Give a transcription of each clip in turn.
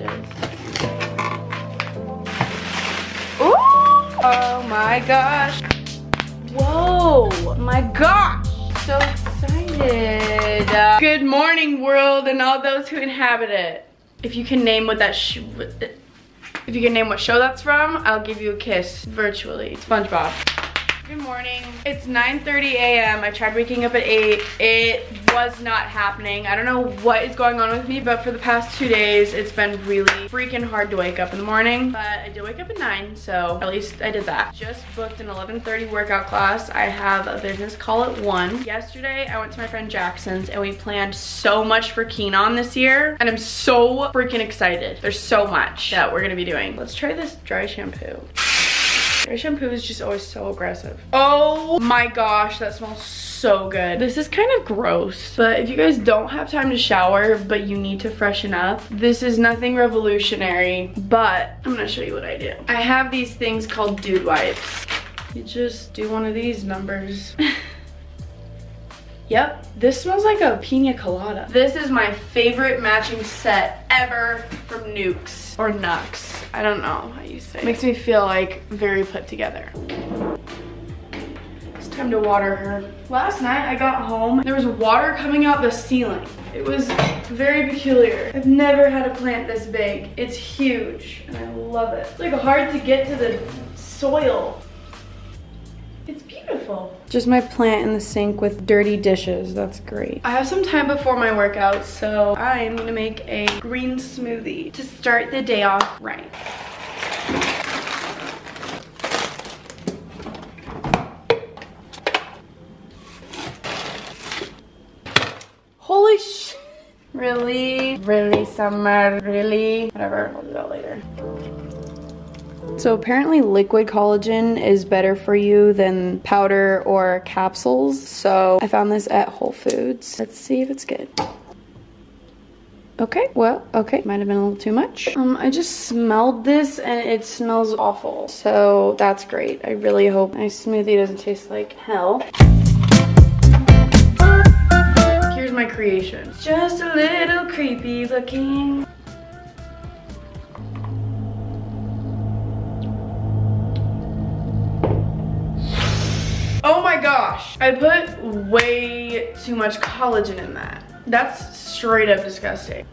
open. Ooh! Oh my gosh. Whoa, my gosh. So excited. Uh, good morning world and all those who inhabit it. If you can name what that if you can name what show that's from, I'll give you a kiss virtually. SpongeBob. Good morning. It's 9.30 a.m. I tried waking up at 8. It was not happening. I don't know what is going on with me, but for the past two days, it's been really freaking hard to wake up in the morning. But I did wake up at 9, so at least I did that. Just booked an 11.30 workout class. I have a business call at 1. Yesterday, I went to my friend Jackson's, and we planned so much for Keenon this year, and I'm so freaking excited. There's so much that we're gonna be doing. Let's try this dry shampoo. Dry shampoo is just always so aggressive. Oh my gosh, that smells so good. This is kind of gross, but if you guys don't have time to shower, but you need to freshen up, this is nothing revolutionary, but I'm gonna show you what I do. I have these things called dude wipes. You just do one of these numbers. Yep, this smells like a pina colada. This is my favorite matching set ever from Nukes or Nux. I don't know how you say it. Makes me feel like very put together. It's time to water her. Last night I got home, there was water coming out the ceiling. It was very peculiar. I've never had a plant this big. It's huge and I love it. It's like hard to get to the soil. It's beautiful. Just my plant in the sink with dirty dishes. That's great. I have some time before my workout, so I'm gonna make a green smoothie to start the day off right. Holy sh... Really? Really, Summer? Really? Whatever, I'll do that later. So apparently liquid collagen is better for you than powder or capsules. So I found this at Whole Foods. Let's see if it's good. Okay, well, okay, might have been a little too much. Um, I just smelled this and it smells awful. So that's great. I really hope my smoothie doesn't taste like hell. Here's my creation. Just a little creepy looking. I put way too much collagen in that. That's straight up disgusting.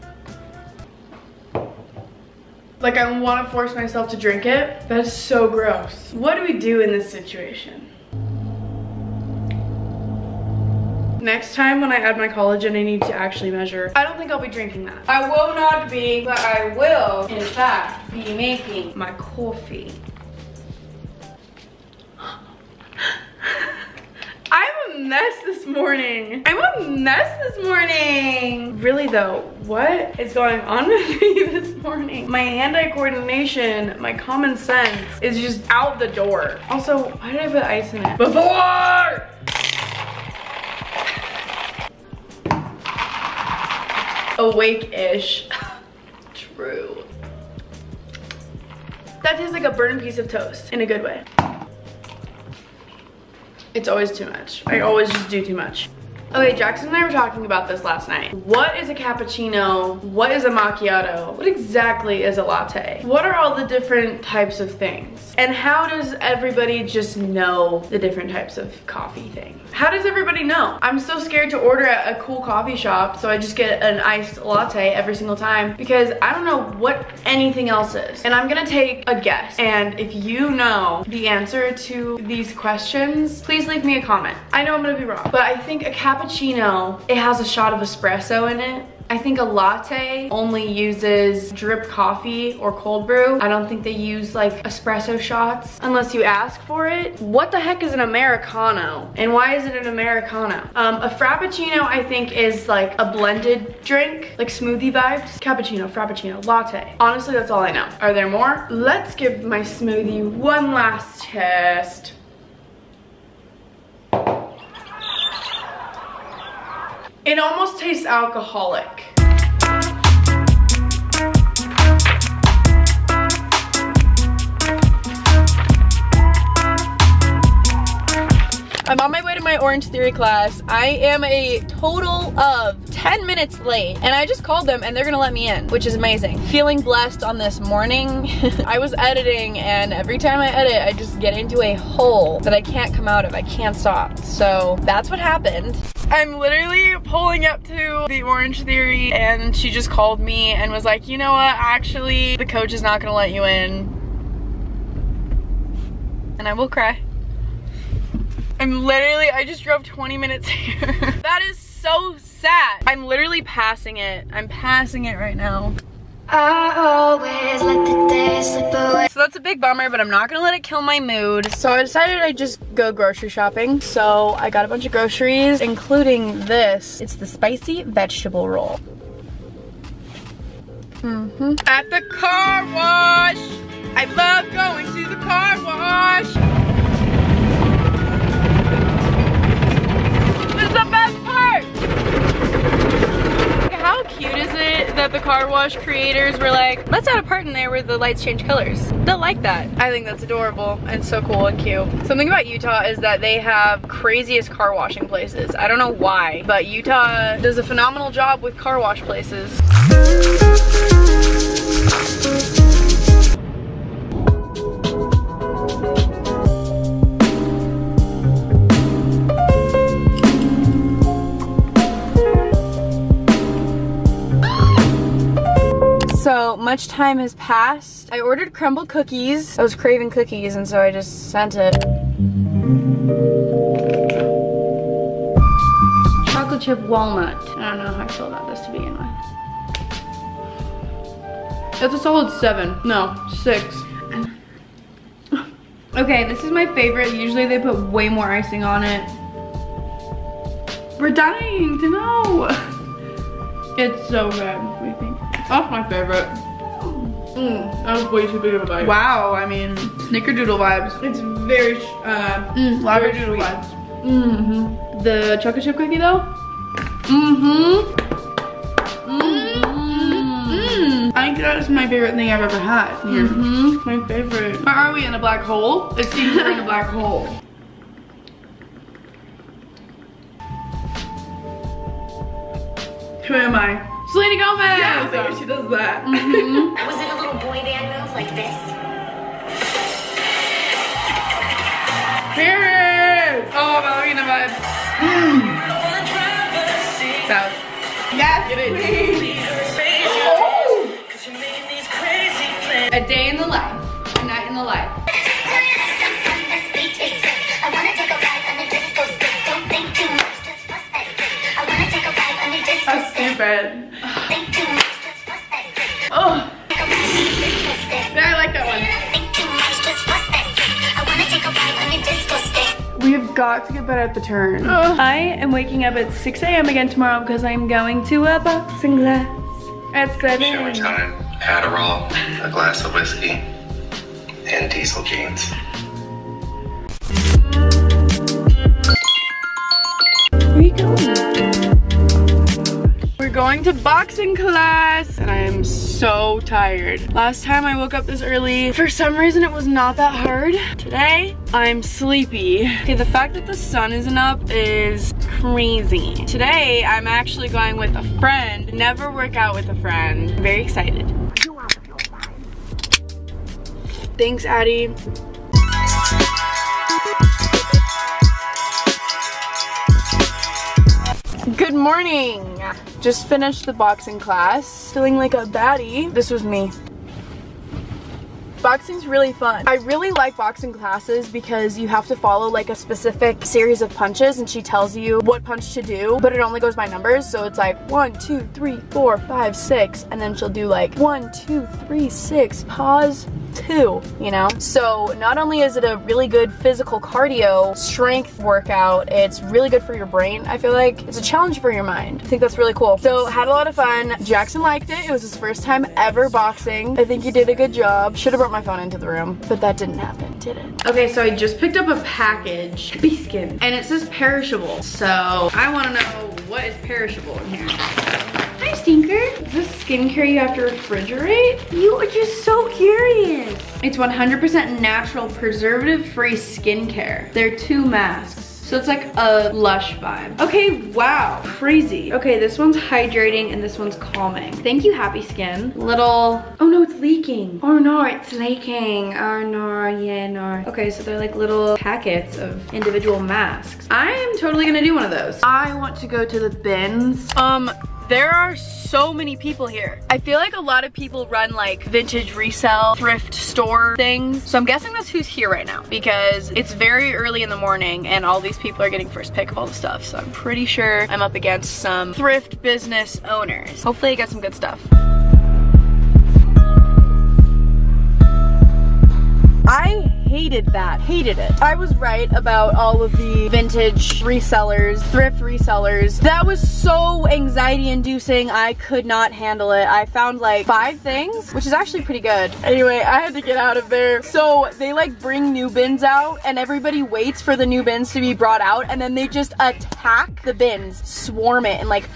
Like I want to force myself to drink it. That's so gross. What do we do in this situation? Next time when I add my collagen, I need to actually measure. I don't think I'll be drinking that. I will not be, but I will, in fact, be making my coffee. Mess this morning. I'm a mess this morning. Really though, what is going on with me this morning? My hand-eye coordination, my common sense is just out the door. Also, why did I put ice in it? Before! Awake-ish. True. That tastes like a burning piece of toast in a good way. It's always too much. I always just do too much. Okay, Jackson and I were talking about this last night. What is a cappuccino? What is a macchiato? What exactly is a latte? What are all the different types of things? And how does everybody just know the different types of coffee thing? How does everybody know? I'm so scared to order at a cool coffee shop, so I just get an iced latte every single time because I don't know what anything else is. And I'm gonna take a guess. And if you know the answer to these questions, please leave me a comment. I know I'm gonna be wrong, but I think a cappuccino, it has a shot of espresso in it I think a latte only uses drip coffee or cold brew. I don't think they use like espresso shots unless you ask for it. What the heck is an Americano? And why is it an Americano? Um, a Frappuccino I think is like a blended drink, like smoothie vibes. Cappuccino, Frappuccino, latte. Honestly, that's all I know. Are there more? Let's give my smoothie one last test. It almost tastes alcoholic. I'm on my way to my Orange Theory class. I am a total of 10 minutes late and I just called them and they're gonna let me in, which is amazing. Feeling blessed on this morning. I was editing and every time I edit, I just get into a hole that I can't come out of. I can't stop. So that's what happened. I'm literally pulling up to the Orange Theory and she just called me and was like, you know what, actually the coach is not gonna let you in. And I will cry. I'm literally, I just drove 20 minutes here. that is so sad. I'm literally passing it. I'm passing it right now. I always let the day slip away. So that's a big bummer, but I'm not gonna let it kill my mood. So I decided I'd just go grocery shopping. So I got a bunch of groceries, including this. It's the spicy vegetable roll. Mm -hmm. At the car wash. I love going to the car wash. The best part! How cute is it that the car wash creators were like, let's add a part in there where the lights change colors. They'll like that. I think that's adorable and so cool and cute. Something about Utah is that they have craziest car washing places. I don't know why, but Utah does a phenomenal job with car wash places. So much time has passed. I ordered Crumbl cookies. I was craving cookies and so I just sent it. Chocolate chip walnut. I don't know how I feel about this to begin with. That's a solid seven. No, six. Okay, this is my favorite. Usually they put way more icing on it. We're dying to know. It's so good. What do you think? That's my favorite. Mm, that was way too big of a bite. Wow, I mean, snickerdoodle vibes. It's very, uh, mm, labradoodle vibes. Mm-hmm. The chocolate chip cookie though? Mm-hmm. Mm-hmm. I think that is my favorite thing I've ever had here. Mm -hmm. My favorite. Where are we in a black hole? It seems we're in a black hole. Who am I? Selena Gomez! Yeah, she does that. Mm -hmm. Was it a little boy band move like this? Here Oh, ballerina vibes. Mm. That Yes, Get it. Oh. A day in the life. A night in the life. That's stupid. Oh. Yeah, I like that one. We have got to get better at the turn. Oh. I am waking up at 6 a.m. again tomorrow because I'm going to a boxing class at 7 Showing time, Adderall, a glass of whiskey, and diesel jeans. Where are you going? Going to boxing class and I am so tired. Last time I woke up this early, for some reason it was not that hard. Today, I'm sleepy. Okay, the fact that the sun isn't up is crazy. Today, I'm actually going with a friend. Never work out with a friend. I'm very excited. Thanks, Addie. Good morning. Just finished the boxing class. Feeling like a baddie. This was me. Boxing's really fun. I really like boxing classes because you have to follow like a specific series of punches and she tells you what punch to do, but it only goes by numbers. So it's like one, two, three, four, five, six, and then she'll do like one, two, three, six, pause, two, you know? So not only is it a really good physical cardio strength workout, it's really good for your brain, I feel like. It's a challenge for your mind. I think that's really cool. So had a lot of fun. Jackson liked it. It was his first time ever boxing. I think he did a good job. Should have brought my phone into the room, but that didn't happen, did it? Okay, so I just picked up a package, bee skin, and it says perishable. So I wanna know what is perishable in here. Hi, Stinker. Is this skincare you have to refrigerate? You are just so curious. It's 100% natural, preservative-free skincare. There are two masks. So it's like a lush vibe. Okay, wow, crazy. Okay, this one's hydrating and this one's calming. Thank you, Happy Skin. Little, oh no, it's leaking. Oh no, it's leaking. Oh no, yeah, no. Okay, so they're like little packets of individual masks. I am totally gonna do one of those. I want to go to the bins. Um, there are so many people here. I feel like a lot of people run like vintage resale, thrift store things. So I'm guessing that's who's here right now because it's very early in the morning and all these people are getting first pick of all the stuff. So I'm pretty sure I'm up against some thrift business owners. Hopefully I get some good stuff. I hated that, hated it. I was right about all of the vintage resellers, thrift resellers. That was so anxiety inducing, I could not handle it. I found like five things, which is actually pretty good. Anyway, I had to get out of there. So they like bring new bins out and everybody waits for the new bins to be brought out and then they just attack the bins, swarm it and like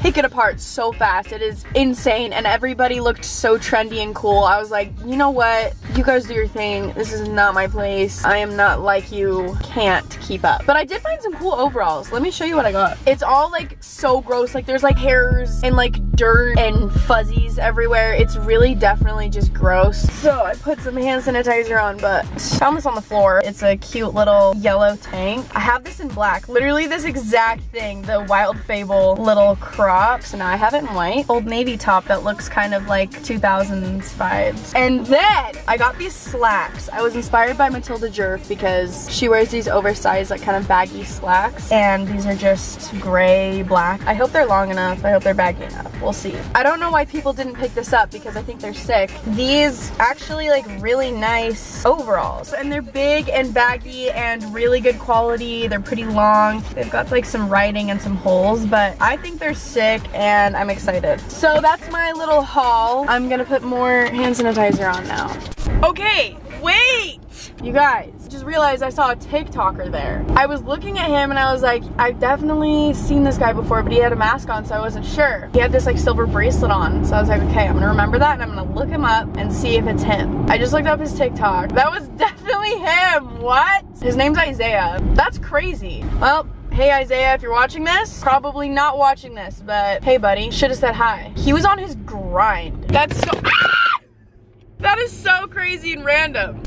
pick it apart so fast. It is insane and everybody looked so trendy and cool. I was like, you know what? You guys do your thing. This is not my place. I am not like you, can't keep up. But I did find some cool overalls. Let me show you what I got. It's all like so gross. Like there's like hairs and like dirt and fuzzies everywhere. It's really definitely just gross. So I put some hand sanitizer on, but found this on the floor. It's a cute little yellow tank. I have this in black. Literally this exact thing, the Wild Fable little crop. So now I have it in white. Old Navy top that looks kind of like 2000s vibes. And then I got these slacks. I was inspired by Matilda Djerf because she wears these oversized like kind of baggy slacks and these are just gray, black. I hope they're long enough. I hope they're baggy enough. We'll see. I don't know why people didn't pick this up because I think they're sick. These actually like really nice overalls and they're big and baggy and really good quality. They're pretty long. They've got like some writing and some holes but I think they're sick and I'm excited. So that's my little haul. I'm gonna put more hand sanitizer on now. Okay, wait! You guys, just realized I saw a TikToker there. I was looking at him and I was like, I've definitely seen this guy before, but he had a mask on, so I wasn't sure. He had this like silver bracelet on, so I was like, okay, I'm gonna remember that and I'm gonna look him up and see if it's him. I just looked up his TikTok. That was definitely him, what? His name's Isaiah. That's crazy. Well, Hey Isaiah, if you're watching this, probably not watching this, but hey buddy, should have said hi. He was on his grind. That's so, ah! Is so crazy and random.